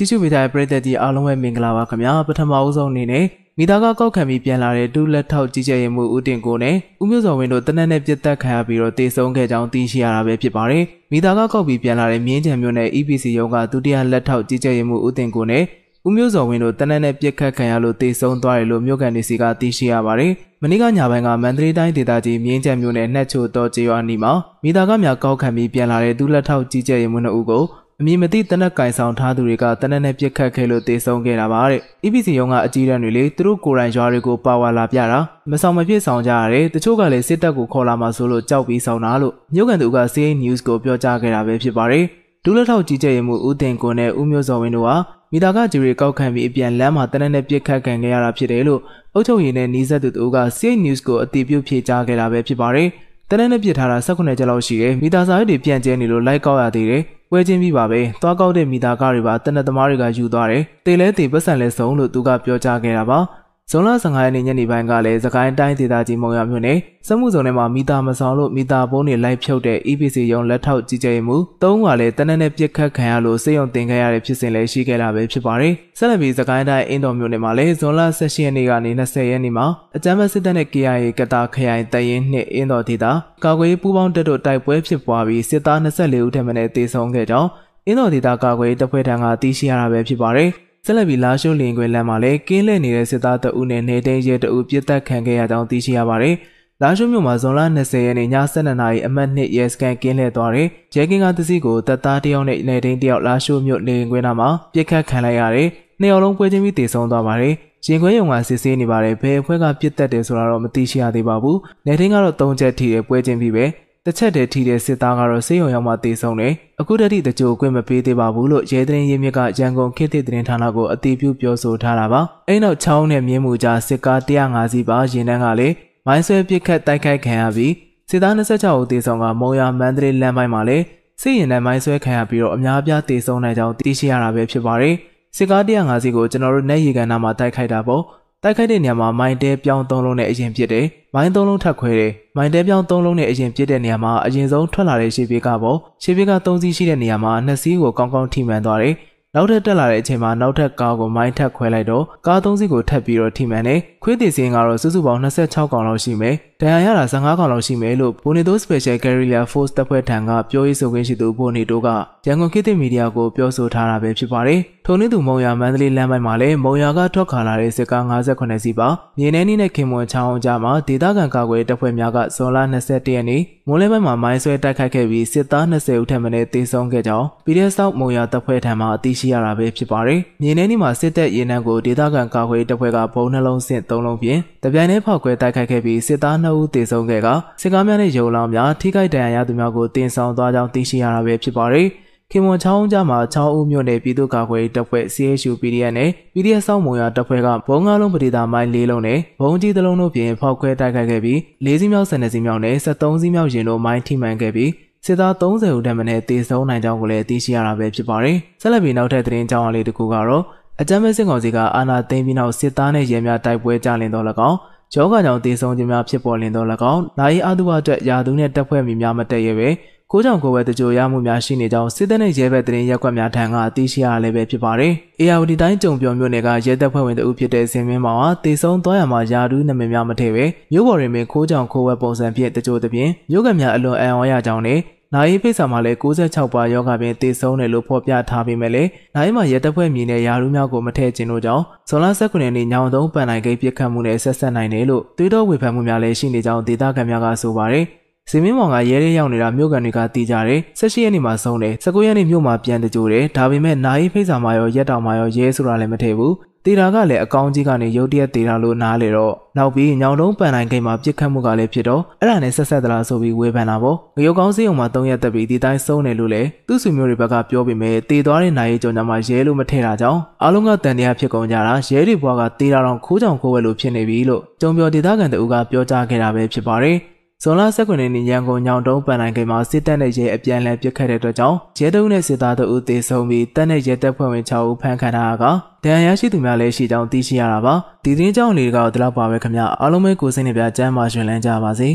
ကြည့်ရှုပေးတဲ့ပရိသတ်ကြီးအားလုံးပဲမင်္ဂလာပါခင်ဗျာပထမအဆုံးအနေနဲ့မိသားကကောက်ခံပြီးပြန်လာတဲ့ဒုလက်ထောက်ကြီးကြပ်ရေးမှူးဦးတင်ကိုနဲ့ဦးမျိုးစောဝင်းတို့တနက်နဲ့ပြစ်တက်ခံရပြီးတော့တေဆုံးခဲ့ကြောင်းသိရှိရတာပဲဖြစ်ပါတယ်မိသားကကောက်ပြီးပြန်လာတဲ့မြင်းချံမျိုးနဲ့ EPC ရုံးကဒုတိယလက်ထောက်ကြီးကြပ်ရေးမှူးဦးတင်ကိုနဲ့ဦးမျိုးစောဝင်းတို့တနက်နဲ့ပြစ်ခတ်ခံရလို့တေဆုံးသွားတယ်လို့မြို့ကန်နေစီကသိရှိရပါတယ်မနေ့ကညပိုင်းကမန္တလေးတိုင်းဒေသကြီးမြင်းချံမျိုးနဲ့နှက်ချိုတော်ကျေးရွာနီမှာမိသားကများကောက်ခံပြီးပြန်လာတဲ့ဒုလက်ထောက်ကြီးကြပ်ရေးမှူးတို့ကို အမည်မသိတနက်ကင်ဆောင်ထားသူတွေကတနက်နဲ့ပြစ်ခတ်ခဲ့လို့တေဆုံးခဲ့တာပါတဲ့ EPC ရုံးကအကြီးတန်းတွေလေသူတို့ကိုယ်တိုင်ရွာတွေကိုပါဝါလာပြတာမဆောင်မဖြစ်ဆောင်ကြရတယ်တချို့ကလည်းစစ်တပ်ကိုခေါ်လာမှဆိုလို့ကြောက်ပြီးဆောင်တာလို့မြို့ကန်သူက CA News ကိုပြောကြားခဲ့တာပဲဖြစ်ပါတယ်ဒူးလက်ထောက်ကြီးကြပ်ရေးမှုဦးတင်ကွန်နဲ့ဦးမျိုးစောဝင်းတို့ဟာမိသားကဂျူရီကောက်ခံပြီးအပြန်လမ်းမှာတနက်နဲ့ပြစ်ခတ်ခံခဲ့ရတာဖြစ်တယ်လို့အုပ်ချုပ်ရေးနဲ့နီးစပ်သူတို့က CA News ကိုအတည်ပြုဖြေကြားခဲ့တာပဲဖြစ်ပါတယ်တနက်နဲ့ပြစ်ထားတာ18ကျလောက်ရှိတယ်မိသားစာရွက်တွေပြန့်ကျဲနေလို့လိုက်ကောက်ရသေးတယ် ဝဲချင်းပြီးပါပဲသွားကောက်တဲ့မိသားကားတွေပါတနက်သမားတွေကယူသွားတယ်တေလဲတေပတ်စံလဲစုံလို့သူကပြောကြားခဲ့တာပါ ဇွန်လ15ရက်နေ့ညနေပိုင်းကလည်းသခိုင်းတိုင်းဒေသကြီးမုံရမြို့နယ်စက်မှုဇုံထဲမှာမိသားမဆောင်လို့မိသားပုံးတွေလိုက်ဖြုတ်တဲ့ EPC ရုံလက်ထောက်ကြီးကြပ်မှုသုံးကလည်းတနက်နဲ့ပြစ်ခတ်ခံရလို့စေယုံတင်ခဲ့ရတဲ့ဖြစ်စဉ်လည်းရှိခဲ့တာပဲဖြစ်ပါတယ်။ဆက်လက်ပြီးသခိုင်းတိုင်းအင်းတော်မြို့နယ်မှာလည်းဇွန်လ16ရက်နေ့ကနေ20ရက်နေ့မှာအကြမ်းဖက်စစ်တပ်နဲ့ KIA ကတာခရိုင်တရင်နှစ်အင်းတော်ဒေသကာကွယ်ပူးပေါင်းတပ်တို့တိုက်ပွဲဖြစ်ပွားပြီးစစ်သား24ဦးထက်မနည်းသေဆုံးခဲ့ကြောင်းအင်းတော်ဒေသကာကွယ်တပ်ဖွဲ့ထံကသိရှိရတာပဲဖြစ်ပါတယ်။ ဆက်လက်ပြီးလာရှိုးလင်ခွေလမ်းမှာလည်းကင်းလှည့်နေတဲ့စစ်သားတအုပ်နဲ့နေတိန်ရဲတအုပ်ပြစ်တက်ခံခဲ့ရကြောင်းသိရှိရပါတယ်။လာရှိုးမြို့မှာဇွန်လ20ရက်နေ့ည7:00နာရီအမှတ်2ရဲစကန်ကင်းလှည့်သွားတဲ့ရဲကင်းကားတစ်စီးကိုတပ်သားတယောက်နဲ့နေတိန်တယောက်လာရှိုးမြို့နေခွေနာမှာပြစ်ခတ်ခံလိုက်ရတယ်။နှစ်ယောက်လုံးပွဲချင်းပြီးတေဆုံးသွားပါတယ်။ရင်ခွဲရုံကစစ်ဆေးနေပါတယ်ဘယ်အဖွဲ့ကပြစ်တက်တယ်ဆိုတာတော့မသိရှိရသေးပါဘူး။နေတင်းကတော့၃ချက်ထိတဲ့ပွဲချင်းပြီးပဲ တစ်ချက်တည်းထိတဲ့စစ်သားကတော့စေယုံရောက်မှတေဆုံးတယ်။အခုတတိတကြိုခွင့်မပေးသေးပါဘူးလို့ရဲသတင်းရင်းမြစ်ကရန်ကုန်ခေတ်သစ်သတင်းဌာနကိုအတည်ပြုပြောဆိုထားတာပါ။အဲ့နောက်ချောင်းနဲ့မြင်းမူကြားစစ်ကား150စီးပါရင်တန်းကလည်းမိုင်းဆွဲပစ်ခတ်တိုက်ခိုက်ခံရပြီးစစ်သား26ဦးတေဆုံးကမုံရမန္တလေးလမ်းပိုင်းမှာလည်းစစ်ရင်နဲ့မိုင်းဆွဲခံရပြီးတော့အများအပြားတေဆုံးနိုင်ကြောင်းသိရှိရတာပဲဖြစ်ပါတယ်။စစ်ကား150စီးကိုကျွန်တော်တို့နေရီကန်နာမှာတိုက်ခိုက်တာပေါ့။ တိုက်ခိုက်တဲ့နေရာမှာမိုင်းတဲပြောင်းသုံးလုံးနဲ့အရင်ပြစ်တယ်။မိုင်းသုံးလုံးထပ်ခွဲတယ်။မိုင်းတဲပြောင်းသုံးလုံးနဲ့အရင်ပြစ်တဲ့နေရာမှာအရင်ဆုံးထွက်လာတဲ့ရှေ့ပြေးကပေါ့ရှေ့ပြေးက၃စီးရှိတဲ့နေရာမှာနှစ်စီးကိုကောင်းကောင်းထိမှန်သွားတယ်။နောက်ထပ်တက်လာတဲ့အချိန်မှာနောက်ထပ်ကားကိုမိုင်းထပ်ခွဲလိုက်တော့ကား၃စီးကိုထပ်ပြီးတော့ထိမှန်တယ်။ခွေးသေးစင်းကတော့စုစုပေါင်း26កောင်လောက်ရှိမယ်။ ဒဏ်ရာရတာ15កောင်လောက်ရှိမယ်လို့ဘိုနီတို Special Guerrilla Force တပ်ဖွဲ့ထံကပြောရေးဆိုခွင့်ရှိသူဘိုနီတိုကရန်ကုန်ခေတ်သစ်မီဒီယာကိုပြောဆိုထားတာပဲဖြစ်ပါတယ်။ထိုနည်းသူမုံရမန္တလေးလမ်းပိုင်းမှာလည်းမုံရကထွက်ခါလာတဲ့စစ်ကား58စီးပါမြေနေနီးနဲ့ခင်မွန်ချောင်းကြားမှာဒေသခံကာကွယ်တပ်ဖွဲ့များကဇွန်လ21ရက်နေ့မိုးလဲပိုင်းမှာမိုင်းဆွဲတိုက်ခိုက်ခဲ့ပြီးစစ်သား20ဦးထက်မနည်းသေဆုံးခဲ့ကြောင်း PDF ဆောက်မုံရတပ်ဖွဲ့ထံမှအသိရှိရတာပဲဖြစ်ပါတယ်။မြေနေနီးမှာစစ်တပ်ရေနံကိုဒေသခံကာကွယ်တပ်ဖွဲ့ကဘုံနှလုံးဆင့်3လုံးဖြင့်တပြိုင်တည်းဖောက်ခွဲတိုက်ခိုက်ခဲ့ပြီးစစ်သား2ဦးသေဆုံးခဲ့ကစစ်ကားများနဲ့ရုံလောင်များထိခိုက်ဒဏ်ရာရသူများကိုတင်ဆောင်သွားကြောင်းသိရှိရတာပဲဖြစ်ပါတယ်။ခင်မွန်ချောင်းကြားမှာချောင်းဦးမြို့နယ်ပြည်သူ့ကာကွယ်တပ်ဖွဲ့ CHU PDF နဲ့ PDF စောင့်မုံရတပ်ဖွဲ့ကဘုံကားလုံးပဒေသာမိုင်း၄လုံးနဲ့ဘုံကြီးတစ်လုံးတို့ဖြင့်ဖောက်ခွဲတိုက်ခိုက်ခဲ့ပြီး၄စီးမြောက်၁၂စီးမြောက်နဲ့73စီးမြောက်ရင်တို့မိုင်းထိမှန်ခဲ့ပြီးစစ်သား30ဦးတမနဲ့တေဆုံးနိုင်ကြောင်းကိုလည်းသိရှိရတာပဲဖြစ်ပါတယ်။ဆက်လက်ပြီးနောက်ထပ်သတင်းကြောင်းအလေးတစ်ခုကတော့အကြမ်းဖက်စစ်ကောင်စီကအာဏာသိမ်းပြီးနောက်စစ်သားနဲ့ရဲများတိုက်ပွဲကြလင်တော့၎င်း ယောဂကြောင့်တေဆုံးခြင်းများဖြစ်ပေါ်လင်တော့၎င်းနိုင်အာသူဝအတွက်ယာသူနှင့်တပ်ဖွဲ့မိများမတည့်ရပဲကိုကြောင့်ကိုပဲတကြိုရမှုများရှိနေကြောင်းစစ်တပ်နဲ့ရဲဘက်တရင်ရက်ွက်များထံကအသိရှိရလည်းပဲဖြစ်ပါတယ်။ ARD တိုင်းကြုံပြော်မြို့နယ်ကရဲတပ်ဖွဲ့ဝင်တဦးဖြစ်တဲ့စင်မင်းမောင်ဟာတေဆုံးသွားရမှာယာဒူးနာမည်များမထည့်ပဲမြို့ပေါ်တွင်ပင်ခိုးကြောင်ခိုးဝက်ပုံစံဖြင့်တကြိုတပြင်းမြို့ကများအလွန်အံ့ဩရကြောင်းနဲ့ နိုင်ဖိတ်စာမှာလည်း66ပါယောဂပင်တည်ဆုံးတယ်လို့ဖော်ပြထားပေမဲ့လည်းနိုင်မှာရဲတပ်ဖွဲ့မြင်တဲ့ယာရုများကိုမထည့်ခြင်းတို့ကြောင့်ဇွန်လ19ရက်နေ့ညောင်သုံးပန်နိုင်ကိတ်ပြစ်ခတ်မှုနဲ့ဆက်ဆက်နိုင်တယ်လို့တွေးတောဝေဖန်မှုများလည်းရှိနေကြောင်းဒေသခံများကဆိုပါတယ်စင်မင်းမောင်ကရဲရဲရောက်နေတာမြို့ကန်တွေကတီးကြတယ်16ရက်နေ့မှာဆုံးတယ်19ရက်နေ့မြို့မှာပြန်တကြိုတယ်ဒါပေမဲ့နိုင်ဖိတ်စာမှာရောရက်တောင်မှာရောရဲဆိုတာလည်းမထည့်ဘူး တေတာကလည်းအကောင်းကြီးကနေရုတ်တရက်တေတာလို့နားလေတော့နောက်ပြီးညောင်တုံးပန်နိုင်ကိတ်မှာပြစ်ခတ်မှုကလည်းဖြစ်တော့အဲ့ဒါနဲ့ဆက်ဆက်သလားဆိုပြီးဝေဖန်တာပေါ့ငရုတ်ကောင်းစေးုံမှာ၃ရက်တက်ပြီးဒီတိုင်းဆုံးတယ်လို့လည်းသူ့ဆွေမျိုးတွေဘက်ကပြောပေမဲ့တေသွားတဲ့နိုင်ရေးကြောင့်ညမှာရဲလို့မထည့်တာကြောင့်အားလုံးကတန်တရားဖြစ်ကုန်ကြတာရဲတွေဘွားကတေတာတော့ခိုးကြောင်ခိုးဝဲလို့ဖြစ်နေပြီလို့ကြုံပြောဒေသခံတအူကပြောကြားခဲ့တာပဲဖြစ်ပါတယ် ဇွန်လ19ရက်နေ့ရန်ကုန်ညောင်တုံးပန်နိုင်ကိမှာစစ်တပ်နဲ့ရဲအပြန်အလှန်ပစ်ခတ်တဲ့အတွက်ကြောင့်ရဲတုံးနဲ့စစ်သားတို့ဦးသေဆုံးပြီးတပ်နဲ့ရဲတပ်ဖွဲ့ဝင်6ဦးဖမ်းခံထားရကဒဏ်ရာရရှိသူများလည်းရှိကြောင်းသိရှိရတာပါဒီသတင်းကြောင့်လေးကတော့ဒီလောက်ပါပဲခင်ဗျအားလုံးပဲကိုစိတ်နှပြကျမ်းမာရှင်လန်းကြပါစေ